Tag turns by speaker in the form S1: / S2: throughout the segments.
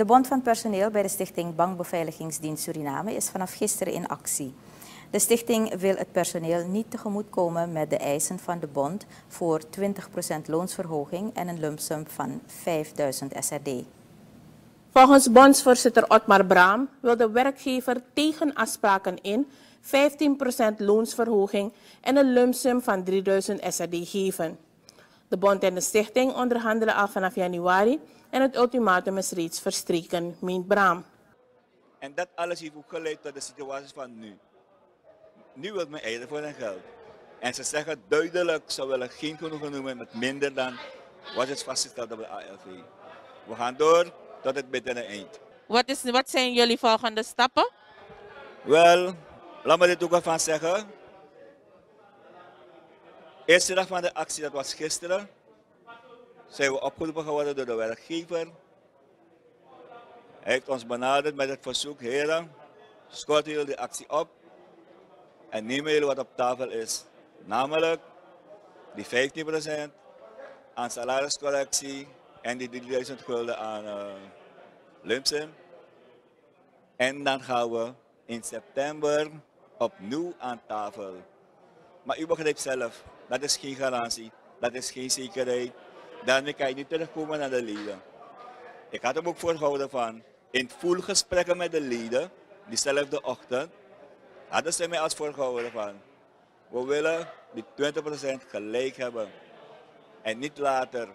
S1: De Bond van Personeel bij de Stichting Bankbeveiligingsdienst Suriname is vanaf gisteren in actie. De stichting wil het personeel niet tegemoetkomen met de eisen van de bond voor 20% loonsverhoging en een lumpsum van 5000 SRD.
S2: Volgens bondsvoorzitter Otmar Braam wil de werkgever tegen afspraken in 15% loonsverhoging en een lumpsum van 3000 SRD geven. De bond en de stichting onderhandelen al vanaf januari en het ultimatum is reeds verstreken, meent Braam.
S3: En dat alles heeft ook geleid tot de situatie van nu. Nu wil men eigen voor hun geld. En ze zeggen duidelijk, ze willen geen genoegen noemen met minder dan wat is vastgesteld door de ALV. We gaan door tot het bittere eind.
S2: Wat, is, wat zijn jullie volgende stappen?
S3: Wel, laat me dit ook even zeggen. Eerste dag van de actie, dat was gisteren, zijn we opgeroepen geworden door de werkgever. Hij heeft ons benaderd met het verzoek, heren, schorten jullie de actie op en nemen jullie wat op tafel is. Namelijk die 15% aan salariscorrectie en die 3000 gulden aan uh. En dan gaan we in september opnieuw aan tafel. Maar u begrijpt zelf, dat is geen garantie, dat is geen zekerheid. Daarmee kan je niet terugkomen naar de leden. Ik had hem ook voorgehouden van in gesprekken met de leden, diezelfde ochtend, hadden ze mij als voorgehouden van we willen die 20% gelijk hebben. En niet later.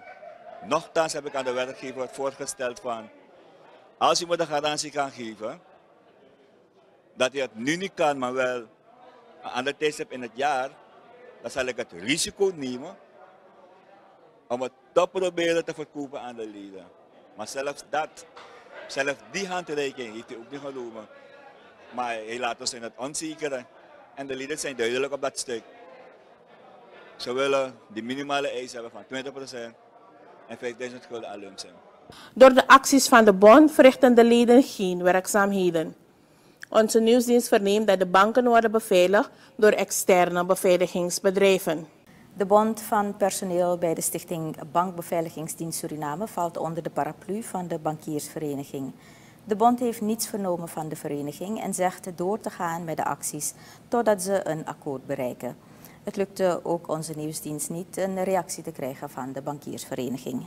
S3: Nochtans heb ik aan de werkgever voorgesteld van als je me de garantie kan geven dat je het nu niet kan, maar wel een ander tijdstip in het jaar, dan zal ik het risico nemen om het toch proberen te verkopen aan de leden. Maar zelfs dat, zelfs die handreiking heeft hij ook niet genomen. Maar hij laat ons in het onzekere. En de leden zijn duidelijk op dat stuk. Ze willen die minimale eis hebben van 20% en 5000 gulden zijn.
S2: Door de acties van de bond verrichten de leden geen werkzaamheden. Onze nieuwsdienst verneemt dat de banken worden beveiligd door externe beveiligingsbedrijven.
S1: De bond van personeel bij de stichting Bankbeveiligingsdienst Suriname valt onder de paraplu van de bankiersvereniging. De bond heeft niets vernomen van de vereniging en zegt door te gaan met de acties totdat ze een akkoord bereiken. Het lukte ook onze nieuwsdienst niet een reactie te krijgen van de bankiersvereniging.